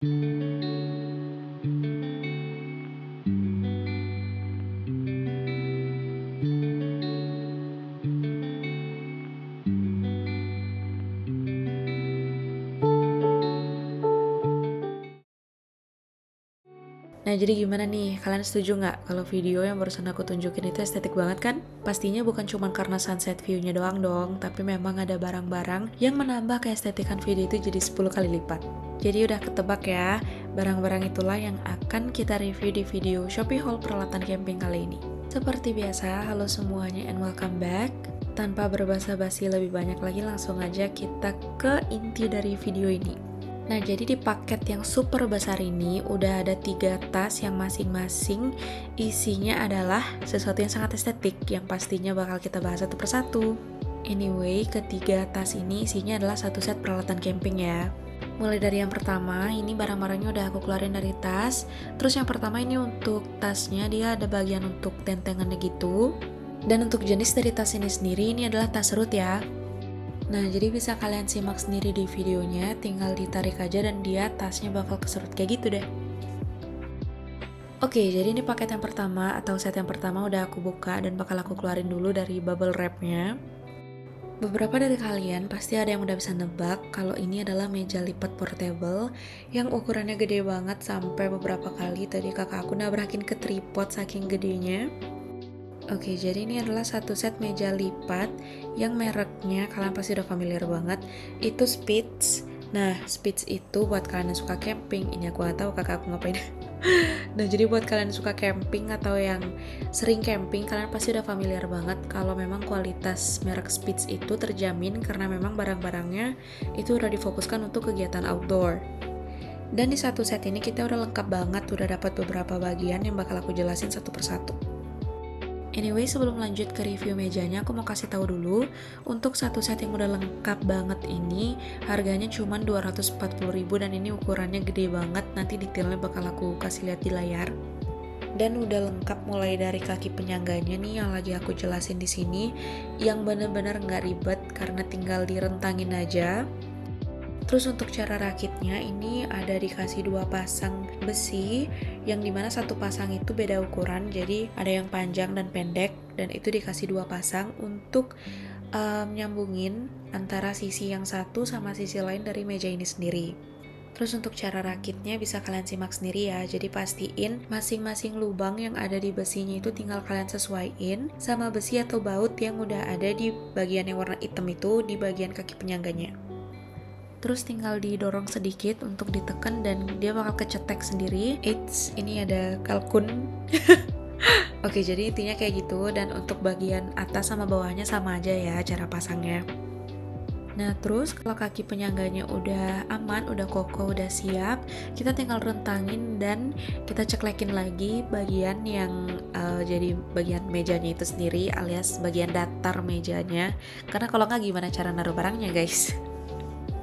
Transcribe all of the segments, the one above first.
Nah jadi gimana nih, kalian setuju nggak kalau video yang barusan aku tunjukin itu estetik banget kan? Pastinya bukan cuma karena sunset view-nya doang dong, tapi memang ada barang-barang yang menambah keestetikan video itu jadi 10 kali lipat. Jadi udah ketebak ya, barang-barang itulah yang akan kita review di video Shopee Haul peralatan camping kali ini. Seperti biasa, halo semuanya and welcome back. Tanpa berbasa-basi lebih banyak lagi, langsung aja kita ke inti dari video ini. Nah, jadi di paket yang super besar ini udah ada tiga tas yang masing-masing isinya adalah sesuatu yang sangat estetik yang pastinya bakal kita bahas satu persatu. Anyway, ketiga tas ini isinya adalah satu set peralatan camping ya. Mulai dari yang pertama, ini barang-barangnya udah aku keluarin dari tas. Terus yang pertama ini untuk tasnya, dia ada bagian untuk tentengannya gitu. Dan untuk jenis dari tas ini sendiri, ini adalah tas serut ya. Nah, jadi bisa kalian simak sendiri di videonya, tinggal ditarik aja dan dia tasnya bakal keserut kayak gitu deh. Oke, jadi ini paket yang pertama atau set yang pertama udah aku buka dan bakal aku keluarin dulu dari bubble wrapnya. Beberapa dari kalian pasti ada yang udah bisa nebak kalau ini adalah meja lipat portable yang ukurannya gede banget sampai beberapa kali tadi kakak aku nabrakin ke tripod saking gedenya. Oke, jadi ini adalah satu set meja lipat yang mereknya kalian pasti udah familiar banget. Itu Spitz. Nah, Spitz itu buat kalian yang suka camping. Ini aku gak tahu kakak aku ngapain. nah, jadi buat kalian yang suka camping atau yang sering camping, kalian pasti udah familiar banget kalau memang kualitas merek Spitz itu terjamin karena memang barang-barangnya itu udah difokuskan untuk kegiatan outdoor. Dan di satu set ini kita udah lengkap banget, udah dapat beberapa bagian yang bakal aku jelasin satu persatu. Anyway, sebelum lanjut ke review mejanya, aku mau kasih tahu dulu untuk satu set yang udah lengkap banget ini harganya cuma 240.000 dan ini ukurannya gede banget. Nanti detailnya bakal aku kasih lihat di layar. Dan udah lengkap mulai dari kaki penyangganya nih yang lagi aku jelasin di sini yang bener-bener nggak ribet karena tinggal direntangin aja Terus untuk cara rakitnya ini ada dikasih dua pasang besi yang di mana satu pasang itu beda ukuran jadi ada yang panjang dan pendek dan itu dikasih dua pasang untuk um, nyambungin antara sisi yang satu sama sisi lain dari meja ini sendiri. Terus untuk cara rakitnya bisa kalian simak sendiri ya. Jadi pastiin masing-masing lubang yang ada di besinya itu tinggal kalian sesuaiin sama besi atau baut yang udah ada di bagian yang warna hitam itu di bagian kaki penyangganya terus tinggal didorong sedikit untuk ditekan dan dia bakal kecetek sendiri it's ini ada kalkun Oke, jadi intinya kayak gitu dan untuk bagian atas sama bawahnya sama aja ya cara pasangnya. Nah, terus kalau kaki penyangganya udah aman, udah kokoh, udah siap, kita tinggal rentangin dan kita ceklekin lagi bagian yang uh, jadi bagian mejanya itu sendiri alias bagian datar mejanya. Karena kalau nggak gimana cara naruh barangnya, guys?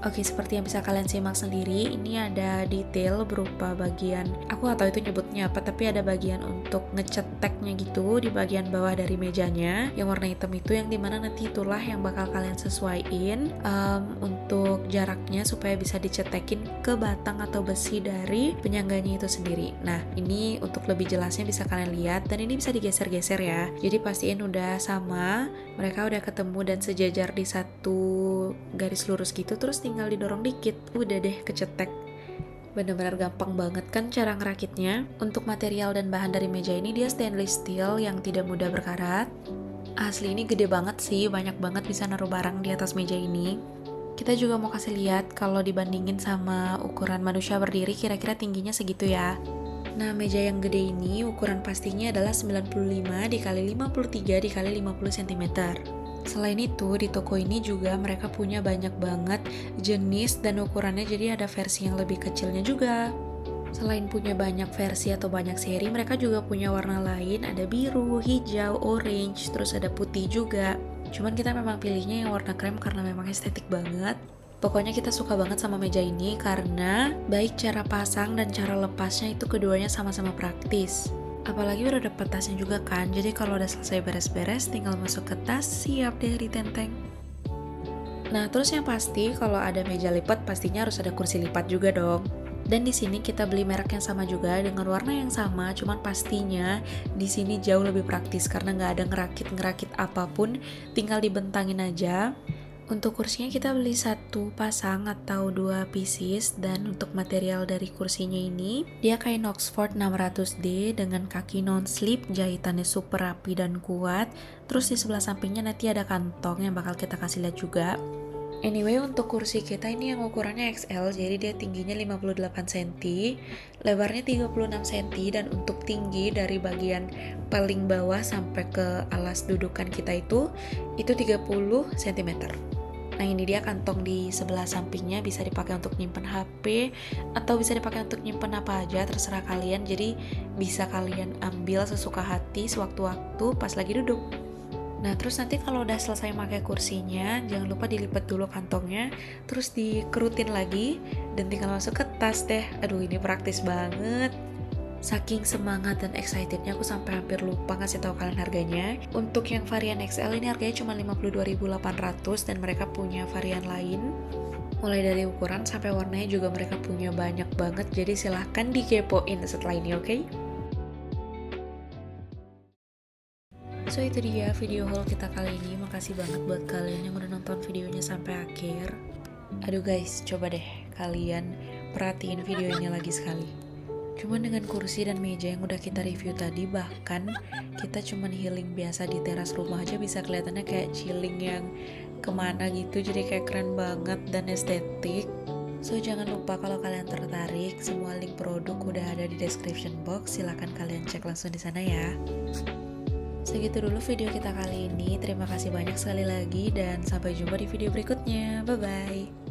Oke, seperti yang bisa kalian simak sendiri, ini ada detail berupa bagian, aku gak tahu itu nyebutnya apa, tapi ada bagian untuk ngeceteknya gitu di bagian bawah dari mejanya, yang warna hitam itu, yang di mana nanti itulah yang bakal kalian sesuaiin um, untuk jaraknya supaya bisa dicetekin ke batang atau besi dari penyangganya itu sendiri. Nah, ini untuk lebih jelasnya bisa kalian lihat, dan ini bisa digeser-geser ya. Jadi pastiin udah sama, mereka udah ketemu dan sejajar di satu garis lurus gitu, terus tinggal didorong dikit, udah deh kecetek. Bener-bener gampang banget kan cara ngerakitnya. Untuk material dan bahan dari meja ini dia stainless steel yang tidak mudah berkarat. Asli ini gede banget sih, banyak banget bisa naruh barang di atas meja ini. Kita juga mau kasih lihat kalau dibandingin sama ukuran manusia berdiri kira-kira tingginya segitu ya. Nah, meja yang gede ini ukuran pastinya adalah 95 dikali 53 dikali 50 cm. Selain itu, di toko ini juga mereka punya banyak banget jenis dan ukurannya jadi ada versi yang lebih kecilnya juga. Selain punya banyak versi atau banyak seri, mereka juga punya warna lain, ada biru, hijau, orange, terus ada putih juga. Cuman kita memang pilihnya yang warna krem karena memang estetik banget. Pokoknya kita suka banget sama meja ini karena baik cara pasang dan cara lepasnya itu keduanya sama-sama praktis apalagi udah dapet tasnya juga kan jadi kalau udah selesai beres-beres tinggal masuk ke tas siap deh ditenteng nah terus yang pasti kalau ada meja lipat pastinya harus ada kursi lipat juga dong Dan di sini kita beli merek yang sama juga dengan warna yang sama, cuman pastinya di sini jauh lebih praktis karena nggak ada ngerakit-ngerakit apa pun, tinggal dibentangin aja. Untuk kursinya kita beli satu pasang atau dua pieces dan untuk material dari kursinya ini dia kain Oxford 600D dengan kaki non slip, jahitannya super rapi dan kuat. Terus di sebelah sampingnya nanti ada kantong yang bakal kita kasih lihat juga. Anyway, untuk kursi kita ini yang ukurannya XL, jadi dia tingginya 58 cm, lebarnya 36 cm, dan untuk tinggi dari bagian paling bawah sampai ke alas dudukan kita itu, itu 30 cm. Nah ini dia kantong di sebelah sampingnya bisa dipakai untuk nyimpen HP atau bisa dipakai untuk nyimpen apa aja terserah kalian jadi bisa kalian ambil sesuka hati sewaktu-waktu pas lagi duduk. Nah, terus nanti kalau udah selesai pakai kursinya, jangan lupa dilipat dulu kantongnya, terus dikerutin lagi, dan tinggal masuk ke tas deh. Aduh, ini praktis banget. Saking semangat dan excitednya aku sampai hampir lupa ngasih tahu kalian harganya. Untuk yang varian XL ini harganya cuma 52.800 dan mereka punya varian lain. Mulai dari ukuran sampai warnanya juga mereka punya banyak banget, jadi silahkan dikepoin setelah ini, oke? Okay? So itu dia video haul kita kali ini Makasih banget buat kalian yang udah nonton videonya sampai akhir Aduh guys, coba deh kalian perhatiin videonya lagi sekali Cuman dengan kursi dan meja yang udah kita review tadi Bahkan kita cuman healing biasa di teras rumah aja bisa kelihatannya kayak chilling yang ke mana gitu Jadi kayak keren banget dan estetik So jangan lupa kalau kalian tertarik, semua link produk udah ada di description box. Silahkan kalian cek langsung di sana ya. Segitu dulu video kita kali ini. Terima kasih banyak sekali lagi dan sampai jumpa di video berikutnya. Bye bye.